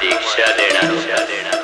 Fanatic, ya.